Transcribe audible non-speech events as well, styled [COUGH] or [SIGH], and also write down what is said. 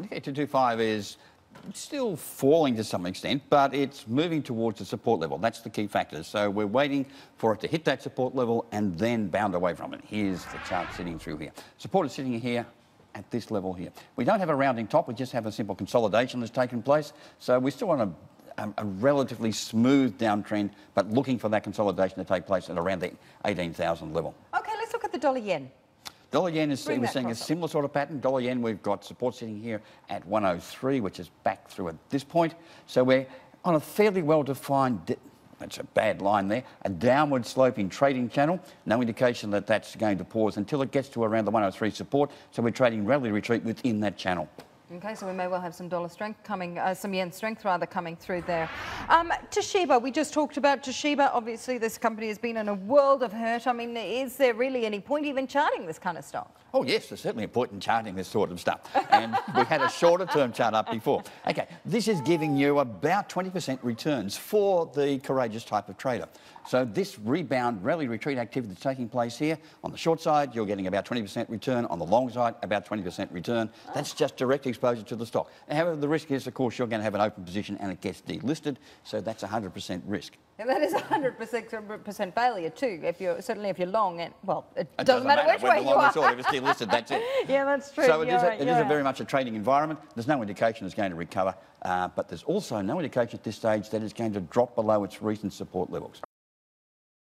Nikkei 225 is still falling to some extent, but it's moving towards the support level. That's the key factor. So we're waiting for it to hit that support level and then bound away from it. Here's the chart sitting through here. Support is sitting here at this level here. We don't have a rounding top, we just have a simple consolidation that's taken place. So we're still on a, a, a relatively smooth downtrend, but looking for that consolidation to take place at around the 18,000 level. Okay, let's look at the dollar yen. Dollar yen is we're seeing a similar sort of pattern. Dollar yen, we've got support sitting here at 103, which is back through at this point. So we're on a fairly well-defined, that's a bad line there, a downward sloping trading channel. No indication that that's going to pause until it gets to around the 103 support. So we're trading rally retreat within that channel. Okay, so we may well have some dollar strength coming, uh, some yen strength rather coming through there. Um, Toshiba, we just talked about Toshiba. Obviously, this company has been in a world of hurt. I mean, is there really any point even charting this kind of stock? Oh yes, there's certainly a point in charting this sort of stuff. And [LAUGHS] we had a shorter term chart up before. Okay, this is giving you about 20% returns for the courageous type of trader. So this rebound rally retreat activity that's taking place here, on the short side, you're getting about 20% return. On the long side, about 20% return. That's just direct exposure to the stock. However, the risk is, of course, you're going to have an open position and it gets delisted. So that's 100% risk. And that is 100% failure too. If you're certainly if you're long, and well, it, It doesn't, matter, which when way you are. if it's delisted, that's it. [LAUGHS] yeah, that's true. So it You're is, right, a, it you're a very much a trading environment. There's no indication it's going to recover, uh, but there's also no indication at this stage that it's going to drop below its recent support levels.